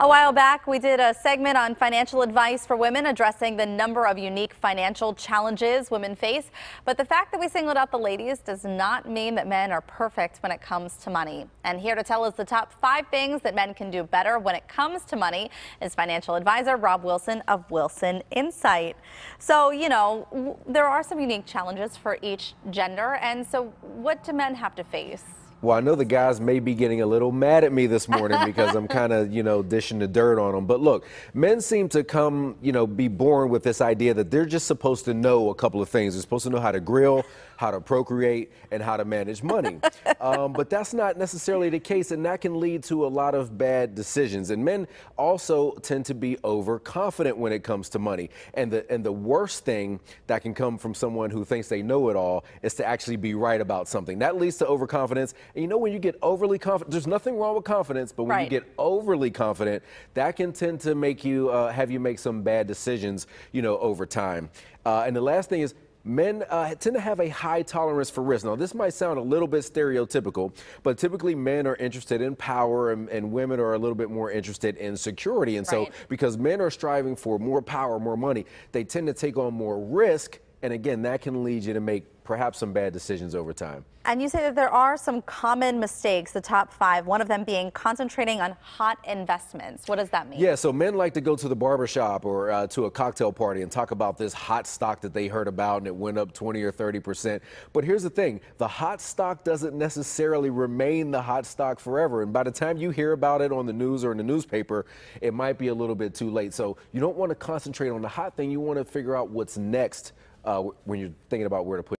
A while back, we did a segment on financial advice for women addressing the number of unique financial challenges women face. But the fact that we singled out the ladies does not mean that men are perfect when it comes to money. And here to tell us the top five things that men can do better when it comes to money is financial advisor Rob Wilson of Wilson Insight. So, you know, there are some unique challenges for each gender. And so, what do men have to face? Well, I know the guys may be getting a little mad at me this morning because I'm kind of, you know, dishing the dirt on them. But look, men seem to come, you know, be born with this idea that they're just supposed to know a couple of things. They're supposed to know how to grill, how to procreate, and how to manage money. um, but that's not necessarily the case, and that can lead to a lot of bad decisions. And men also tend to be overconfident when it comes to money. And the and the worst thing that can come from someone who thinks they know it all is to actually be right about something. That leads to overconfidence. And you know, when you get overly confident, there's nothing wrong with confidence, but when right. you get overly confident, that can tend to make you uh, have you make some bad decisions, you know, over time. Uh, and the last thing is men uh, tend to have a high tolerance for risk. Now, this might sound a little bit stereotypical, but typically men are interested in power and, and women are a little bit more interested in security. And right. so, because men are striving for more power, more money, they tend to take on more risk. And again, that can lead you to make perhaps some bad decisions over time. And you say that there are some common mistakes, the top five, one of them being concentrating on hot investments. What does that mean? Yeah, so men like to go to the barbershop or uh, to a cocktail party and talk about this hot stock that they heard about and it went up 20 or 30 percent. But here's the thing the hot stock doesn't necessarily remain the hot stock forever. And by the time you hear about it on the news or in the newspaper, it might be a little bit too late. So you don't want to concentrate on the hot thing. You want to figure out what's next uh, when you're thinking about where to put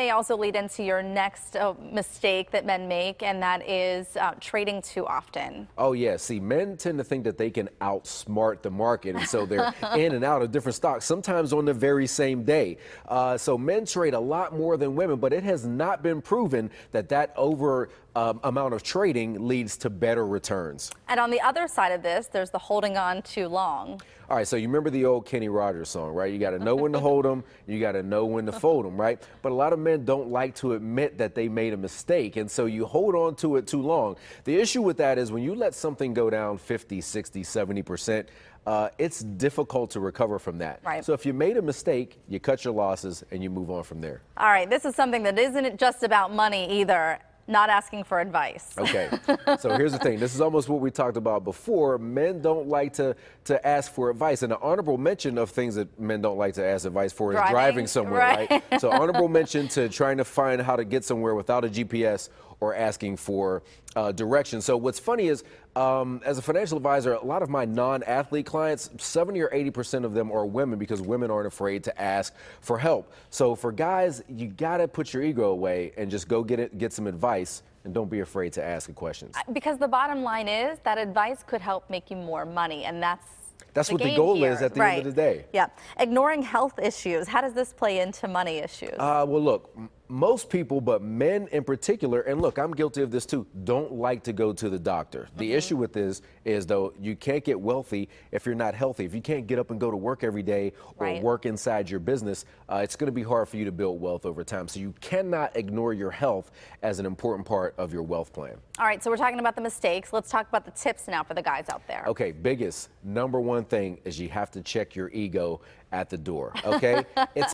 may also lead into your next uh, mistake that men make, and that is uh, trading too often. Oh, yeah. See, men tend to think that they can outsmart the market, and so they're in and out of different stocks, sometimes on the very same day. Uh, so men trade a lot more than women, but it has not been proven that that over um, amount of trading leads to better returns. And on the other side of this, there's the holding on too long. All right, so you remember the old Kenny Rogers song, right? You got to know when to hold them, you got to know when to fold them, right? But a lot of men don't like to admit that they made a mistake, and so you hold on to it too long. The issue with that is when you let something go down 50, 60, 70%, uh, it's difficult to recover from that. Right. So if you made a mistake, you cut your losses and you move on from there. All right, this is something that isn't just about money either not asking for advice. Okay. so here's the thing. This is almost what we talked about before. Men don't like to to ask for advice. And the honorable mention of things that men don't like to ask advice for is driving, driving somewhere, right? right? so honorable mention to trying to find how to get somewhere without a GPS or asking for uh, direction. So what's funny is, um, as a financial advisor, a lot of my non-athlete clients, 70 or 80 percent of them are women because women aren't afraid to ask for help. So for guys, you gotta put your ego away and just go get it, get some advice and don't be afraid to ask questions. Because the bottom line is that advice could help make you more money, and that's that's the what the goal here. is at the right. end of the day. Yeah. Ignoring health issues. How does this play into money issues? Uh, well, look, most people, but men in particular, and look, I'm guilty of this too, don't like to go to the doctor. The mm-hmm. issue with this is, though, you can't get wealthy if you're not healthy. If you can't get up and go to work every day or right. work inside your business, uh, it's going to be hard for you to build wealth over time. So you cannot ignore your health as an important part of your wealth plan. All right, so we're talking about the mistakes. Let's talk about the tips now for the guys out there. Okay, biggest, number one thing is you have to check your ego at the door, okay? it's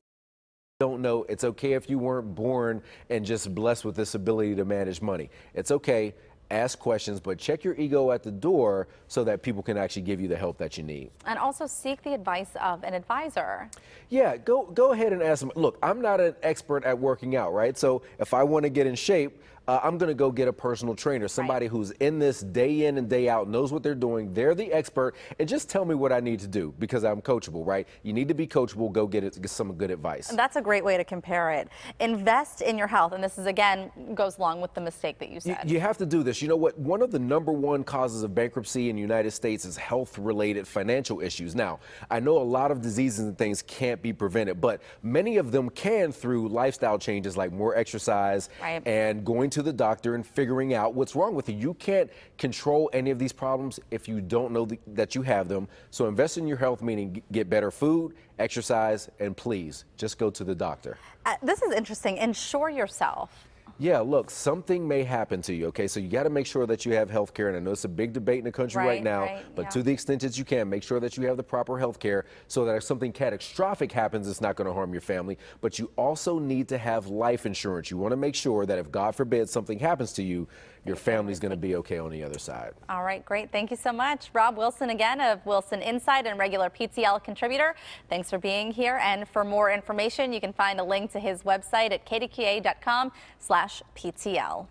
don't know, it's okay if you weren't born and just blessed with this ability to manage money. It's okay. Ask questions, but check your ego at the door so that people can actually give you the help that you need. And also seek the advice of an advisor. Yeah, go go ahead and ask them. Look, I'm not an expert at working out, right? So if I want to get in shape, uh, I'm going to go get a personal trainer, somebody right. who's in this day in and day out, knows what they're doing. They're the expert, and just tell me what I need to do because I'm coachable, right? You need to be coachable. Go get it, get some good advice. And that's a great way to compare it. Invest in your health, and this is again goes along with the mistake that you said. You, you have to do this. You know what? One of the number one causes of bankruptcy in the United States is health-related financial issues. Now, I know a lot of diseases and things can't be prevented, but many of them can through lifestyle changes like more exercise right. and going to to the doctor and figuring out what's wrong with you. You can't control any of these problems if you don't know the, that you have them. So invest in your health, meaning get better food, exercise, and please just go to the doctor. Uh, this is interesting. Insure yourself. Yeah, look, something may happen to you, okay? So you got to make sure that you have health care. And I know it's a big debate in the country right, Right, now, right, but yeah. to the extent that you can, make sure that you have the proper health care so that if something catastrophic happens, it's not going to harm your family. But you also need to have life insurance. You want to make sure that if, God forbid, something happens to you, your family's going to be okay on the other side. All right, great. Thank you so much. Rob Wilson again of Wilson Insight and regular PTL contributor. Thanks for being here. And for more information, you can find a link to his website at kdka.com PTL.